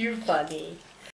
You're funny.